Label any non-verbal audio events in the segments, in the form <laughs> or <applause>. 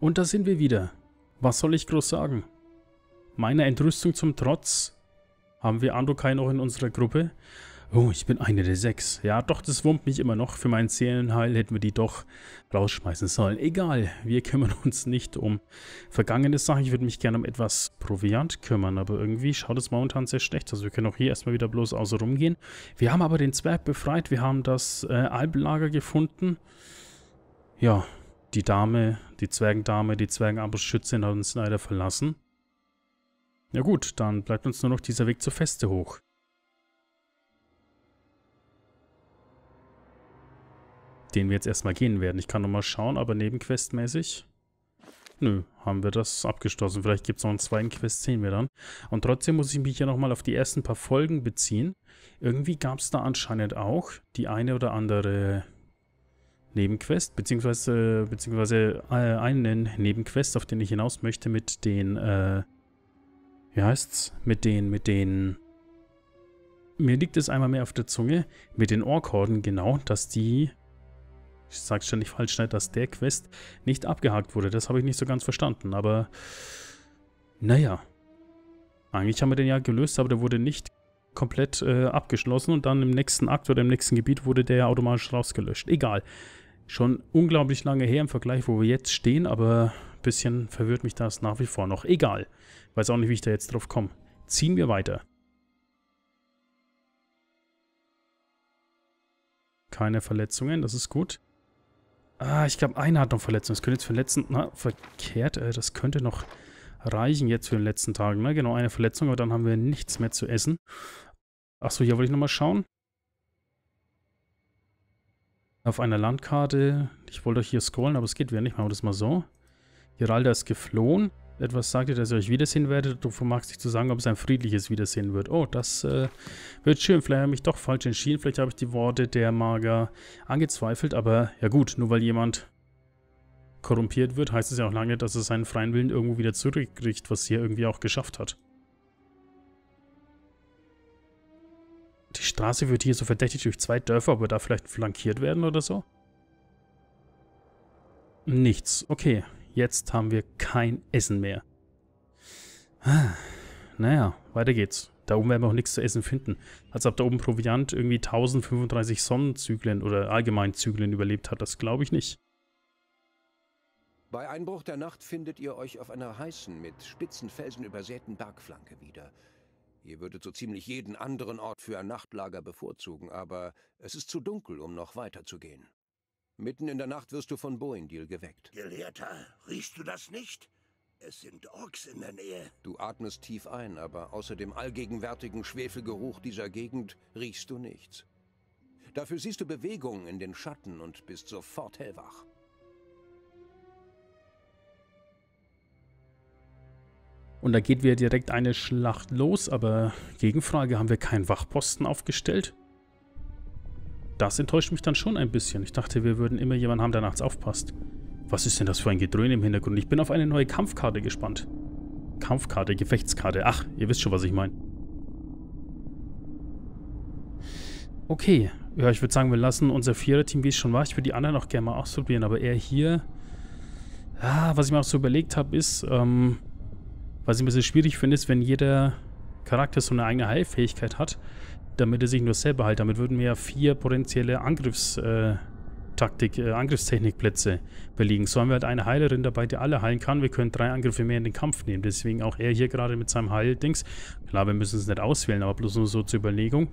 Und da sind wir wieder. Was soll ich groß sagen? Meiner Entrüstung zum Trotz haben wir Andokai noch in unserer Gruppe. Oh, ich bin eine der sechs. Ja, doch, das wurmt mich immer noch. Für meinen Seelenheil hätten wir die doch rausschmeißen sollen. Egal, wir kümmern uns nicht um vergangene Sachen. Ich würde mich gerne um etwas Proviant kümmern, aber irgendwie schaut es momentan sehr schlecht aus. Wir können auch hier erstmal wieder bloß außer rumgehen. Wir haben aber den Zwerg befreit. Wir haben das äh, Alpenlager gefunden. Ja, die Dame, die Zwergendame, die Zwergenarmbrustschützin hat uns leider verlassen. Ja gut, dann bleibt uns nur noch dieser Weg zur Feste hoch. Den wir jetzt erstmal gehen werden. Ich kann nochmal schauen, aber nebenquestmäßig... Nö, haben wir das abgeschlossen. Vielleicht gibt es noch einen zweiten Quest, sehen wir dann. Und trotzdem muss ich mich hier nochmal auf die ersten paar Folgen beziehen. Irgendwie gab es da anscheinend auch die eine oder andere Nebenquest, beziehungsweise, beziehungsweise äh, einen Nebenquest, auf den ich hinaus möchte mit den, äh, wie heißt's? Mit den, mit den, mir liegt es einmal mehr auf der Zunge, mit den Orkhorden, genau, dass die, ich sag's ständig falsch, nicht, dass der Quest nicht abgehakt wurde. Das habe ich nicht so ganz verstanden, aber, naja. Eigentlich haben wir den ja gelöst, aber der wurde nicht komplett äh, abgeschlossen und dann im nächsten Akt oder im nächsten Gebiet wurde der ja automatisch rausgelöscht. Egal schon unglaublich lange her im Vergleich, wo wir jetzt stehen, aber ein bisschen verwirrt mich das nach wie vor noch. Egal. Weiß auch nicht, wie ich da jetzt drauf komme. Ziehen wir weiter. Keine Verletzungen, das ist gut. Ah, ich glaube, einer hat noch Verletzungen. Das könnte jetzt letzten... Na, verkehrt. Äh, das könnte noch reichen jetzt für den letzten Tagen. Ne? Genau, eine Verletzung, aber dann haben wir nichts mehr zu essen. Achso, hier wollte ich nochmal schauen auf einer Landkarte. Ich wollte euch hier scrollen, aber es geht wieder nicht. Machen wir das mal so. Geralda ist geflohen. Etwas sagt ihr, dass ihr euch wiedersehen werdet. Du vermagst dich zu sagen, ob es ein friedliches Wiedersehen wird. Oh, das äh, wird schön. Vielleicht habe ich mich doch falsch entschieden. Vielleicht habe ich die Worte der Mager angezweifelt. Aber ja gut, nur weil jemand korrumpiert wird, heißt es ja auch lange, dass er seinen freien Willen irgendwo wieder zurückkriegt, was ja irgendwie auch geschafft hat. Die Straße wird hier so verdächtig durch zwei Dörfer, ob wir da vielleicht flankiert werden oder so? Nichts. Okay, jetzt haben wir kein Essen mehr. Ah, naja, weiter geht's. Da oben werden wir auch nichts zu essen finden. Als ob da oben Proviant irgendwie 1035 Sonnenzyklen oder allgemein Zyklen überlebt hat, das glaube ich nicht. Bei Einbruch der Nacht findet ihr euch auf einer heißen, mit spitzen Felsen übersäten Bergflanke wieder. Ihr würdet so ziemlich jeden anderen Ort für ein Nachtlager bevorzugen, aber es ist zu dunkel, um noch weiterzugehen. Mitten in der Nacht wirst du von Boindil geweckt. Gelehrter, riechst du das nicht? Es sind Orks in der Nähe. Du atmest tief ein, aber außer dem allgegenwärtigen Schwefelgeruch dieser Gegend riechst du nichts. Dafür siehst du Bewegungen in den Schatten und bist sofort hellwach. Und da geht wieder direkt eine Schlacht los, aber Gegenfrage, haben wir keinen Wachposten aufgestellt? Das enttäuscht mich dann schon ein bisschen. Ich dachte, wir würden immer jemanden haben, der nachts aufpasst. Was ist denn das für ein Gedröhn im Hintergrund? Ich bin auf eine neue Kampfkarte gespannt. Kampfkarte, Gefechtskarte. Ach, ihr wisst schon, was ich meine. Okay. Ja, ich würde sagen, wir lassen unser Vierer-Team, wie es schon war. Ich würde die anderen auch gerne mal ausprobieren, aber er hier... Ah, was ich mir auch so überlegt habe, ist... Ähm, was ich ein bisschen schwierig finde, ist, wenn jeder Charakter so eine eigene Heilfähigkeit hat, damit er sich nur selber heilt. Damit würden wir ja vier potenzielle Angriffstaktik, äh, Angriffstechnikplätze belegen. So haben wir halt eine Heilerin dabei, die alle heilen kann. Wir können drei Angriffe mehr in den Kampf nehmen. Deswegen auch er hier gerade mit seinem Heildings. Klar, wir müssen es nicht auswählen, aber bloß nur so zur Überlegung.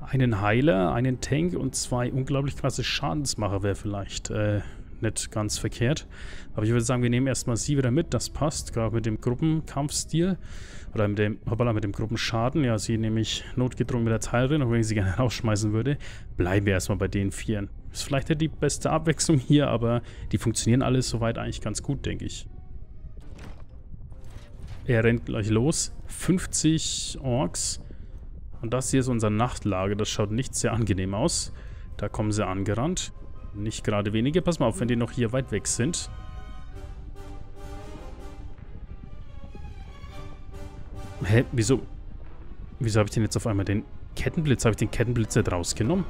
Einen Heiler, einen Tank und zwei unglaublich krasse Schadensmacher wäre vielleicht äh, nicht ganz verkehrt. Aber ich würde sagen, wir nehmen erstmal sie wieder mit. Das passt, gerade mit dem Gruppenkampfstil. Oder mit dem, hoppala, mit dem Gruppenschaden. Ja, sie nämlich notgedrungen mit der Teilerin, auch wenn ich sie gerne <laughs> rausschmeißen würde. Bleiben wir erstmal bei den Vieren. Ist vielleicht ja die beste Abwechslung hier, aber die funktionieren alle soweit eigentlich ganz gut, denke ich. Er rennt gleich los. 50 Orks. Und das hier ist unser Nachtlager. Das schaut nicht sehr angenehm aus. Da kommen sie angerannt. Nicht gerade wenige. Pass mal auf, wenn die noch hier weit weg sind. Hä? Wieso? Wieso habe ich denn jetzt auf einmal den Kettenblitz? Habe ich den Kettenblitz jetzt rausgenommen?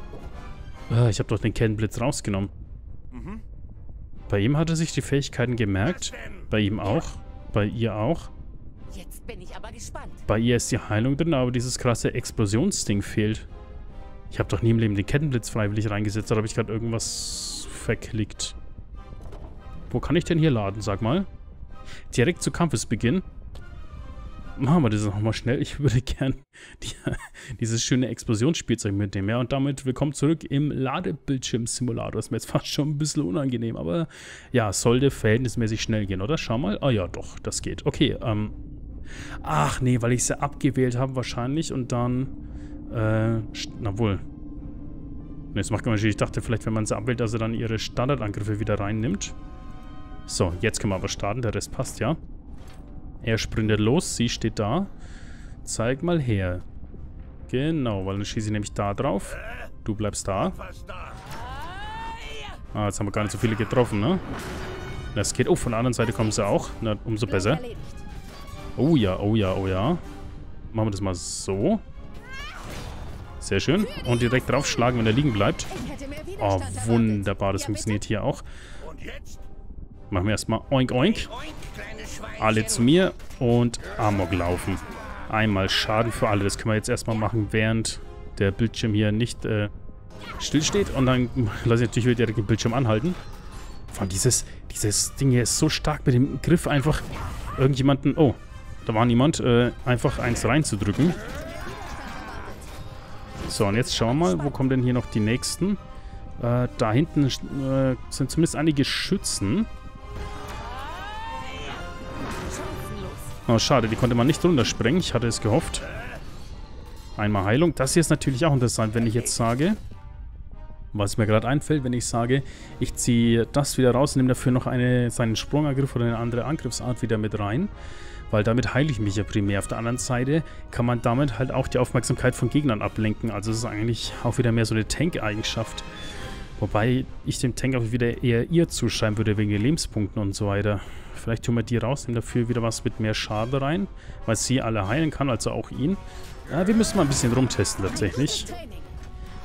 Ah, ich habe doch den Kettenblitz rausgenommen. Mhm. Bei ihm hat er sich die Fähigkeiten gemerkt. Bei ihm auch. Bei ihr auch. Jetzt bin ich aber gespannt. Bei ihr ist die Heilung drin, aber dieses krasse Explosionsding fehlt. Ich habe doch nie im Leben den Kettenblitz freiwillig reingesetzt. Da habe ich gerade irgendwas verklickt. Wo kann ich denn hier laden, sag mal? Direkt zu Kampfesbeginn. Machen wir das nochmal schnell. Ich würde <laughs> gern die, dieses schöne Explosionsspielzeug mitnehmen. Ja, und damit willkommen zurück im Ladebildschirm-Simulator. Das ist mir jetzt <laughs> fast schon ein bisschen unangenehm, aber ja, sollte verhältnismäßig schnell gehen, oder? Schau mal. Ah ja, doch, das geht. Okay, ähm. Ach nee, weil ich sie abgewählt habe wahrscheinlich und dann, äh, na wohl. Ne, das macht man natürlich, ich dachte vielleicht, wenn man sie abwählt, dass er dann ihre Standardangriffe wieder reinnimmt. So, jetzt können wir aber starten, der Rest passt ja. Er sprintet los, sie steht da. Zeig mal her. Genau, weil dann schieße ich nämlich da drauf. Du bleibst da. Ah, jetzt haben wir gar nicht so viele getroffen, ne? Das geht... Oh, von der anderen Seite kommen sie auch. Na, umso besser. Oh ja, oh ja, oh ja. Machen wir das mal so. Sehr schön. Und direkt draufschlagen, wenn er liegen bleibt. Oh, wunderbar. Das funktioniert hier auch. Machen wir erstmal Oink Oink. Alle zu mir und Amok laufen. Einmal Schaden für alle. Das können wir jetzt erstmal machen, während der Bildschirm hier nicht äh, stillsteht. Und dann <laughs> lasse ich natürlich wieder direkt den Bildschirm anhalten. Vor allem dieses, dieses Ding hier ist so stark mit dem Griff einfach irgendjemanden... Oh, da war niemand. Äh, einfach eins reinzudrücken. So, und jetzt schauen wir mal, wo kommen denn hier noch die nächsten? Äh, da hinten äh, sind zumindest einige Schützen. Oh, schade, die konnte man nicht runtersprengen. Ich hatte es gehofft. Einmal Heilung. Das hier ist natürlich auch interessant, wenn ich jetzt sage, was mir gerade einfällt, wenn ich sage, ich ziehe das wieder raus und nehme dafür noch eine, seinen Sprungangriff oder eine andere Angriffsart wieder mit rein. Weil damit heile ich mich ja primär. Auf der anderen Seite kann man damit halt auch die Aufmerksamkeit von Gegnern ablenken. Also es ist eigentlich auch wieder mehr so eine Tank-Eigenschaft. Wobei ich dem Tank auch wieder eher ihr zuschreiben würde, wegen den Lebenspunkten und so weiter. Vielleicht tun wir die raus, nehmen dafür wieder was mit mehr Schaden rein, weil sie alle heilen kann, also auch ihn. Ja, wir müssen mal ein bisschen rumtesten tatsächlich.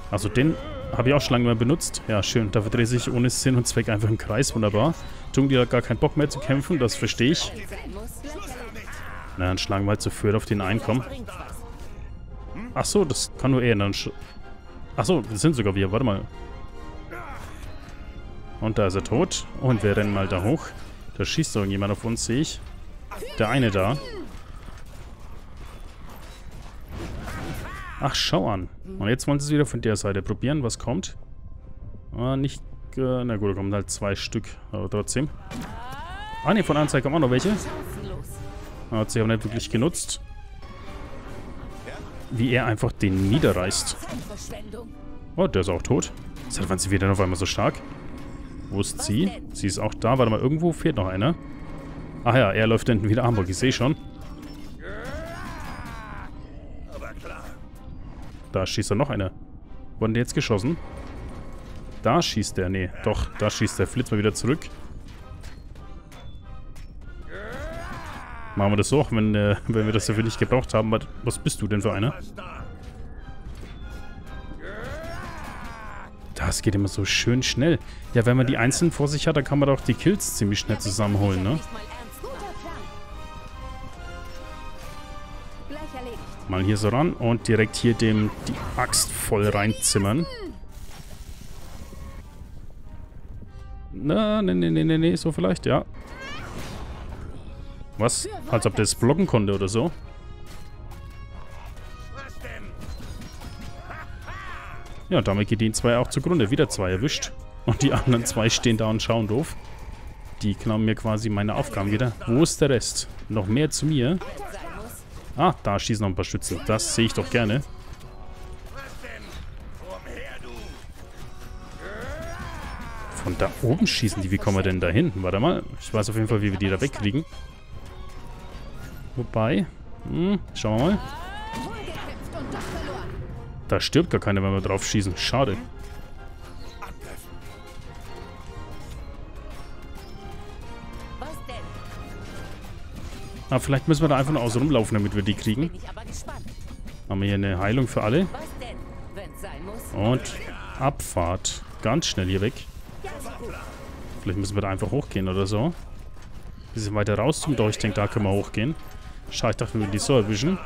Also den habe ich auch schon lange mal benutzt. Ja, schön. Dafür drehe sich ohne Sinn und Zweck einfach im Kreis. Wunderbar. Tun die hat gar keinen Bock mehr zu kämpfen, das verstehe ich. Na, dann schlagen wir halt zu viert auf den Einkommen. Ach so, das kann nur er. Dann Ach so, das sind sogar wir. Warte mal. Und da ist er tot. Und wir rennen mal da hoch. Da schießt irgendjemand auf uns, sehe ich. Der eine da. Ach, schau an. Und jetzt wollen sie es wieder von der Seite probieren. Was kommt? Ah, nicht... Äh, na gut, da kommen halt zwei Stück. Aber trotzdem. Ah, ne, von Anzeige kommen auch noch welche. Hat sie aber nicht wirklich genutzt. Wie er einfach den niederreißt. Oh, der ist auch tot. Seit wann sind wir denn auf einmal so stark? Wo ist sie? Sie ist auch da. Warte mal, irgendwo fehlt noch einer. Ach ja, er läuft hinten wieder Hamburg. Ich sehe schon. Da schießt er noch einer. Wurden die jetzt geschossen? Da schießt er. Nee, doch, da schießt er. Flitzt mal wieder zurück. Machen wir das so, auch wenn, äh, wenn wir das dafür nicht gebraucht haben. Was bist du denn für einer? Das geht immer so schön schnell. Ja, wenn man die einzeln vor sich hat, dann kann man doch die Kills ziemlich schnell zusammenholen, ne? Mal hier so ran und direkt hier dem die Axt voll reinzimmern. Na, ne, ne, ne, ne, ne, so vielleicht, ja. Was? Als ob der es blocken konnte oder so. Ja, damit geht die zwei auch zugrunde. Wieder zwei erwischt. Und die anderen zwei stehen da und schauen doof. Die klauen mir quasi meine Aufgaben wieder. Wo ist der Rest? Noch mehr zu mir. Ah, da schießen noch ein paar Schützen. Das sehe ich doch gerne. Von da oben schießen die. Wie kommen wir denn da hin? Warte mal. Ich weiß auf jeden Fall, wie wir die da wegkriegen. Wobei. Hm, schauen wir mal. Da stirbt gar keiner, wenn wir drauf schießen. Schade. Ah, vielleicht müssen wir da einfach nur außen rumlaufen, damit wir die kriegen. Haben wir hier eine Heilung für alle. Und Abfahrt. Ganz schnell hier weg. Vielleicht müssen wir da einfach hochgehen oder so. Bisschen weiter raus zum Tor. Ich denke, da können wir hochgehen. Schade, ich dachte, wir würden die so erwischen.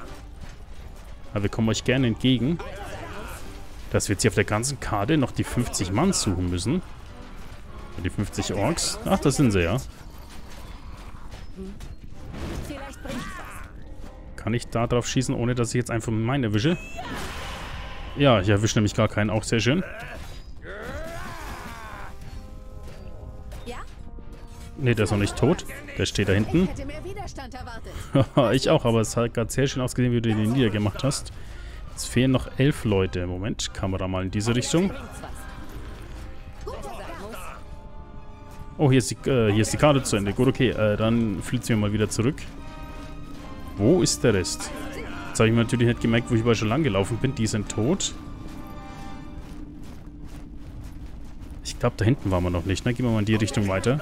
Aber wir kommen euch gerne entgegen. Dass wir jetzt hier auf der ganzen Karte noch die 50 Mann suchen müssen. Die 50 Orks. Ach, das sind sie ja. Kann ich da drauf schießen, ohne dass ich jetzt einfach meinen erwische? Ja, ich erwische nämlich gar keinen. Auch sehr schön. Ja? Ne, der ist noch nicht tot. Der steht da hinten. <laughs> Ich auch, aber es hat gerade sehr schön ausgesehen, wie du den niedergemacht hast. Es fehlen noch elf Leute. Moment, Kamera mal in diese Richtung. Oh, hier ist die, äh, hier ist die Karte zu Ende. Gut, okay. Äh, dann flitzen wir mal wieder zurück. Wo ist der Rest? Jetzt habe ich mir natürlich nicht gemerkt, wo ich überall schon lang gelaufen bin. Die sind tot. Ich glaube, da hinten waren wir noch nicht. Ne? Gehen wir mal in die Richtung weiter.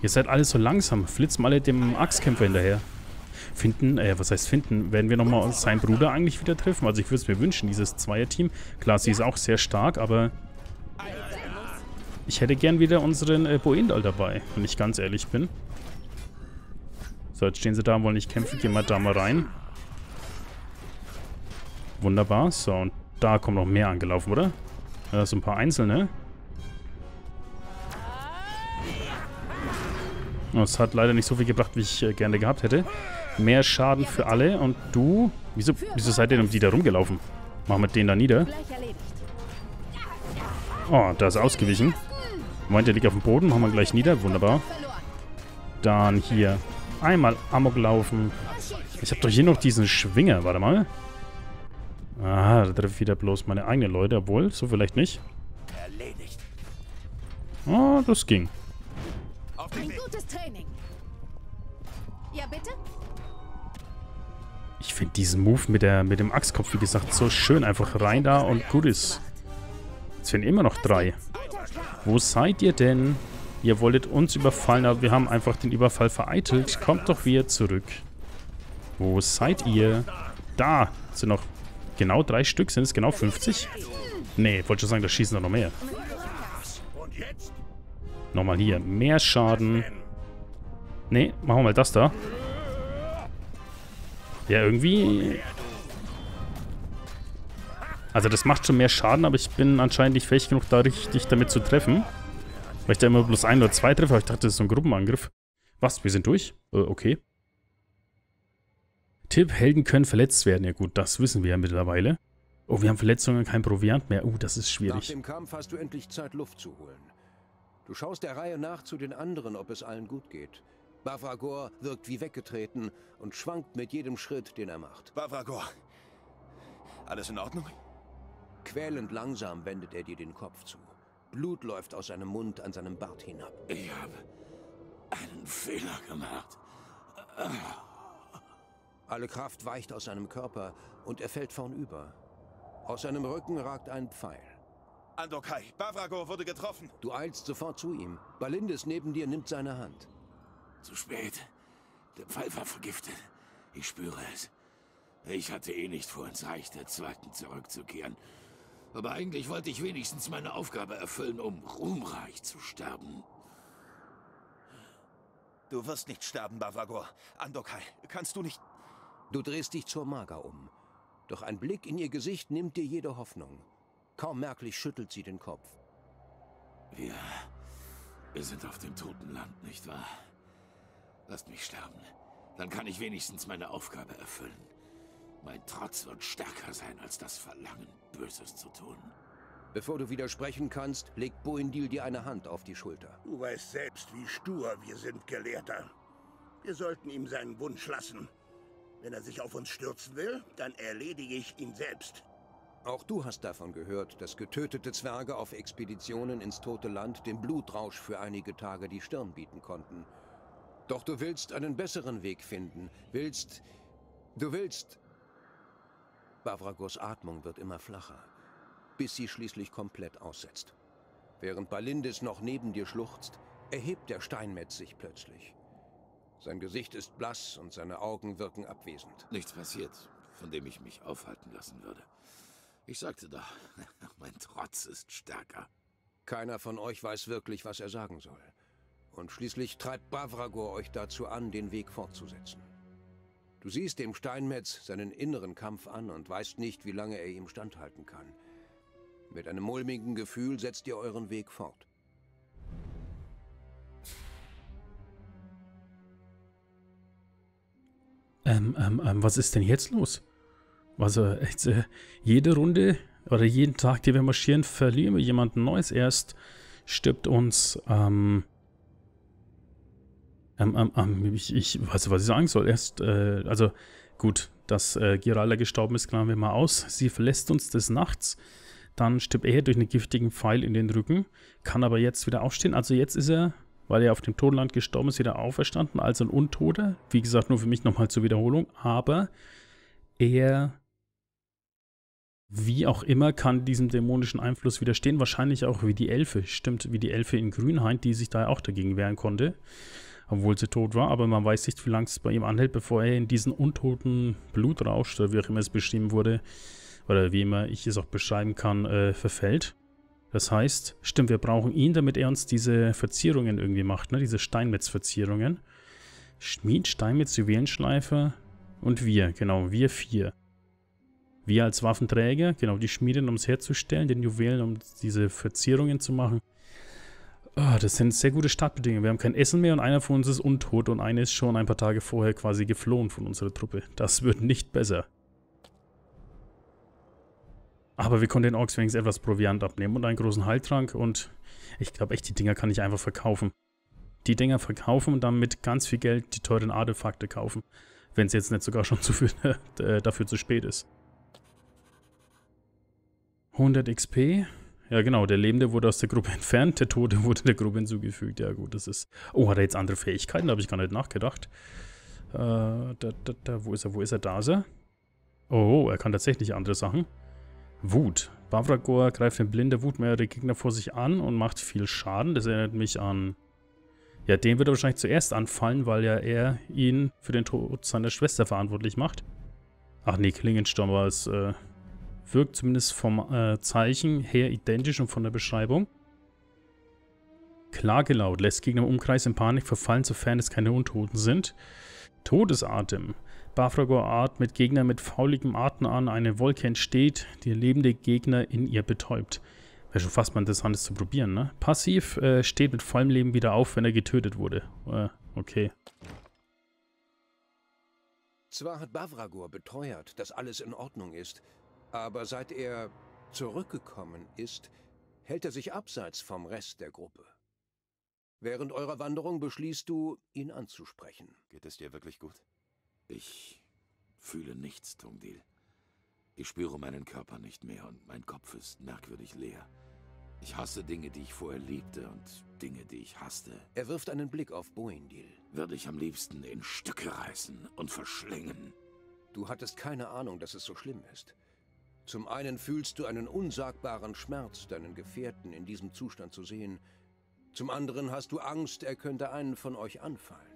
Ihr seid alle so langsam. Flitzen alle dem Axtkämpfer hinterher. Finden, äh, was heißt finden? Werden wir nochmal seinen Bruder eigentlich wieder treffen? Also ich würde es mir wünschen, dieses Zweierteam. Klar, sie ist auch sehr stark, aber ich hätte gern wieder unseren äh, Boendal dabei, wenn ich ganz ehrlich bin. So, jetzt stehen sie da und wollen nicht kämpfen. Gehen wir da mal rein. Wunderbar. So, und da kommen noch mehr angelaufen, oder? Ja, so ein paar einzelne. Oh, Es hat leider nicht so viel gebracht, wie ich äh, gerne gehabt hätte. Mehr Schaden für alle. Und du? Wieso, wieso seid ihr denn um die da rumgelaufen? Machen wir den da nieder. Oh, da ist er ausgewichen. Moment, der liegt auf dem Boden. Machen wir gleich nieder. Wunderbar. Dann hier einmal Amok laufen. Ich habe doch hier noch diesen Schwinger. Warte mal. Ah, da treffe ich wieder bloß meine eigenen Leute. Obwohl, so vielleicht nicht. Oh, das ging. Ein gutes Training. Ja, bitte? Ich finde diesen Move mit, der, mit dem Axtkopf, wie gesagt, so schön. Einfach rein da und gut ist. Jetzt fehlen immer noch drei. Wo seid ihr denn? Ihr wolltet uns überfallen, aber wir haben einfach den Überfall vereitelt. Kommt doch wieder zurück. Wo seid ihr? Da sind noch genau drei Stück. Sind es genau 50? Nee, wollte schon sagen, da schießen noch mehr. Nochmal hier. Mehr Schaden. Nee, machen wir mal das da. Ja, irgendwie... Also das macht schon mehr Schaden, aber ich bin anscheinend nicht fähig genug, da richtig damit zu treffen. Weil ich da immer bloß ein oder zwei treffe, aber ich dachte, das ist so ein Gruppenangriff. Was, wir sind durch? Äh, okay. Tipp, Helden können verletzt werden. Ja gut, das wissen wir ja mittlerweile. Oh, wir haben Verletzungen, kein Proviant mehr. Uh, das ist Nach schwierig. dem Kampf hast du endlich Zeit, Luft zu holen. Du schaust der Reihe nach zu den anderen, ob es allen gut geht. Bavragor wirkt wie weggetreten und schwankt mit jedem Schritt, den er macht. Bavragor. Alles in Ordnung? Quälend langsam wendet er dir den Kopf zu. Blut läuft aus seinem Mund an seinem Bart hinab. Ich habe einen Fehler gemacht. Alle Kraft weicht aus seinem Körper und er fällt vornüber. Aus seinem Rücken ragt ein Pfeil. Andokai, Bavragor wurde getroffen. Du eilst sofort zu ihm. Balindis neben dir nimmt seine Hand. Zu spät. Der Pfeil war vergiftet. Ich spüre es. Ich hatte eh nicht vor, ins Reich der Zweiten zurückzukehren. Aber eigentlich wollte ich wenigstens meine Aufgabe erfüllen, um ruhmreich zu sterben. Du wirst nicht sterben, Bavragor. Andokai, kannst du nicht... Du drehst dich zur Maga um. Doch ein Blick in ihr Gesicht nimmt dir jede Hoffnung. Kaum merklich schüttelt sie den Kopf. Wir... Wir sind auf dem Totenland, nicht wahr? Lasst mich sterben. Dann kann ich wenigstens meine Aufgabe erfüllen. Mein Trotz wird stärker sein als das Verlangen, Böses zu tun. Bevor du widersprechen kannst, legt Boindil dir eine Hand auf die Schulter. Du weißt selbst, wie stur wir sind, Gelehrter. Wir sollten ihm seinen Wunsch lassen. Wenn er sich auf uns stürzen will, dann erledige ich ihn selbst. Auch du hast davon gehört, dass getötete Zwerge auf Expeditionen ins tote Land dem Blutrausch für einige Tage die Stirn bieten konnten. Doch du willst einen besseren Weg finden. Willst. Du willst. Bavragos Atmung wird immer flacher, bis sie schließlich komplett aussetzt. Während Balindis noch neben dir schluchzt, erhebt der Steinmetz sich plötzlich. Sein Gesicht ist blass und seine Augen wirken abwesend. Nichts passiert, von dem ich mich aufhalten lassen würde. Ich sagte doch, <laughs> mein Trotz ist stärker. Keiner von euch weiß wirklich, was er sagen soll. Und schließlich treibt Bavragor euch dazu an, den Weg fortzusetzen. Du siehst dem Steinmetz seinen inneren Kampf an und weißt nicht, wie lange er ihm standhalten kann. Mit einem mulmigen Gefühl setzt ihr euren Weg fort. Ähm, ähm, ähm, was ist denn jetzt los? Also, jetzt, äh, jede Runde oder jeden Tag, die wir marschieren, verlieren wir jemanden Neues. Erst stirbt uns, ähm, ähm, ähm, ähm, ich, ich weiß nicht, was ich sagen soll. Erst, äh, also, gut, dass äh, Giralda gestorben ist, klammern wir mal aus. Sie verlässt uns des Nachts. Dann stirbt er durch einen giftigen Pfeil in den Rücken, kann aber jetzt wieder aufstehen. Also jetzt ist er weil er auf dem Totenland gestorben ist, wieder auferstanden als ein Untoter. Wie gesagt, nur für mich nochmal zur Wiederholung. Aber er, wie auch immer, kann diesem dämonischen Einfluss widerstehen. Wahrscheinlich auch wie die Elfe. Stimmt, wie die Elfe in Grünhain, die sich da auch dagegen wehren konnte. Obwohl sie tot war. Aber man weiß nicht, wie lange es bei ihm anhält, bevor er in diesen untoten Blutrausch, oder wie auch immer es beschrieben wurde, oder wie immer ich es auch beschreiben kann, äh, verfällt. Das heißt, stimmt, wir brauchen ihn, damit er uns diese Verzierungen irgendwie macht, ne? Diese Steinmetz-Verzierungen. Schmied, Steinmetz, Juwelenschleifer und wir, genau, wir vier. Wir als Waffenträger, genau, die Schmieden, um es herzustellen, den Juwelen, um diese Verzierungen zu machen. Oh, das sind sehr gute Startbedingungen. Wir haben kein Essen mehr und einer von uns ist untot und einer ist schon ein paar Tage vorher quasi geflohen von unserer Truppe. Das wird nicht besser. Aber wir konnten den Orks wenigstens etwas Proviant abnehmen und einen großen Heiltrank und ich glaube echt, die Dinger kann ich einfach verkaufen. Die Dinger verkaufen und dann mit ganz viel Geld die teuren Artefakte kaufen. Wenn es jetzt nicht sogar schon <laughs> zu viel, äh, dafür zu spät ist. 100 XP. Ja genau, der Lebende wurde aus der Gruppe <laughs> entfernt, der Tote wurde der Gruppe hinzugefügt. Ja gut, das ist... Oh, hat er jetzt andere Fähigkeiten? Da habe ich gar nicht nachgedacht. Äh, da, da, da, wo ist er? Wo ist er? Da ist er. Oh, er kann tatsächlich andere Sachen. Wut. Bavragor greift in blinder Wut mehrere Gegner vor sich an und macht viel Schaden. Das erinnert mich an... Ja, den wird er wahrscheinlich zuerst anfallen, weil ja er ihn für den Tod seiner Schwester verantwortlich macht. Ach nee, Klingensturm war es. Äh, wirkt zumindest vom äh, Zeichen her identisch und von der Beschreibung. Klagelaut lässt Gegner im Umkreis in Panik verfallen, sofern es keine Untoten sind. Todesatem. Bafragor Art mit Gegnern mit fauligem Atem an, eine Wolke entsteht, die lebende Gegner in ihr betäubt. Wäre schon fast mal interessant, das zu probieren, ne? Passiv äh, steht mit vollem Leben wieder auf, wenn er getötet wurde. Äh, okay. Zwar hat Bavragor beteuert, dass alles in Ordnung ist, aber seit er zurückgekommen ist, hält er sich abseits vom Rest der Gruppe. Während eurer Wanderung beschließt du, ihn anzusprechen. Geht es dir wirklich gut? Ich fühle nichts, Tungdil. Ich spüre meinen Körper nicht mehr und mein Kopf ist merkwürdig leer. Ich hasse Dinge, die ich vorher liebte und Dinge, die ich hasste. Er wirft einen Blick auf Boindil. Würde ich am liebsten in Stücke reißen und verschlingen. Du hattest keine Ahnung, dass es so schlimm ist. Zum einen fühlst du einen unsagbaren Schmerz, deinen Gefährten in diesem Zustand zu sehen. Zum anderen hast du Angst, er könnte einen von euch anfallen.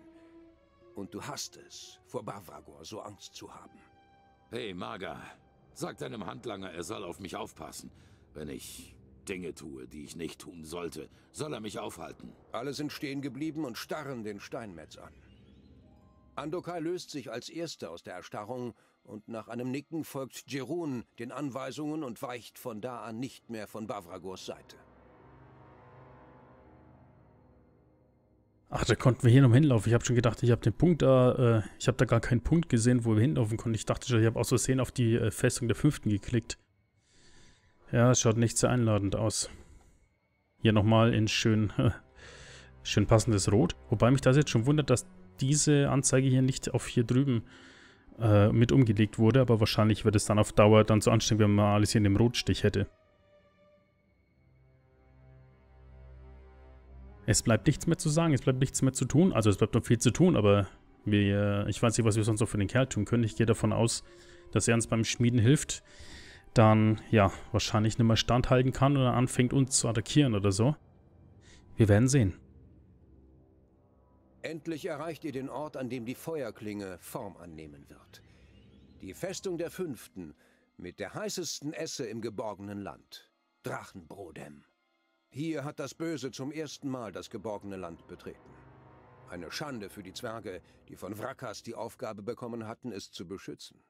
Und du hast es, vor Bavragor so Angst zu haben. Hey, Maga, sag deinem Handlanger, er soll auf mich aufpassen. Wenn ich Dinge tue, die ich nicht tun sollte, soll er mich aufhalten. Alle sind stehen geblieben und starren den Steinmetz an. Andokai löst sich als Erster aus der Erstarrung und nach einem Nicken folgt Jerun den Anweisungen und weicht von da an nicht mehr von Bavragors Seite. Ach, da konnten wir hier noch hinlaufen. Ich habe schon gedacht, ich habe den Punkt da, äh, ich habe da gar keinen Punkt gesehen, wo wir hinlaufen konnten. Ich dachte schon, ich habe aus Versehen auf die äh, Festung der Fünften geklickt. Ja, es schaut nicht sehr einladend aus. Hier nochmal in schön, <laughs> schön passendes Rot. Wobei mich das jetzt schon wundert, dass diese Anzeige hier nicht auf hier drüben äh, mit umgelegt wurde. Aber wahrscheinlich wird es dann auf Dauer dann so anstrengend, wenn man alles hier in dem Rotstich hätte. Es bleibt nichts mehr zu sagen, es bleibt nichts mehr zu tun. Also es bleibt noch viel zu tun, aber wir, ich weiß nicht, was wir sonst noch für den Kerl tun können. Ich gehe davon aus, dass er uns beim Schmieden hilft. Dann, ja, wahrscheinlich nicht mehr standhalten kann oder anfängt uns zu attackieren oder so. Wir werden sehen. Endlich erreicht ihr den Ort, an dem die Feuerklinge Form annehmen wird. Die Festung der Fünften mit der heißesten Esse im geborgenen Land. Drachenbrodem. Hier hat das Böse zum ersten Mal das geborgene Land betreten. Eine Schande für die Zwerge, die von Wrackers die Aufgabe bekommen hatten, es zu beschützen.